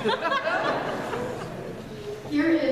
Here it is.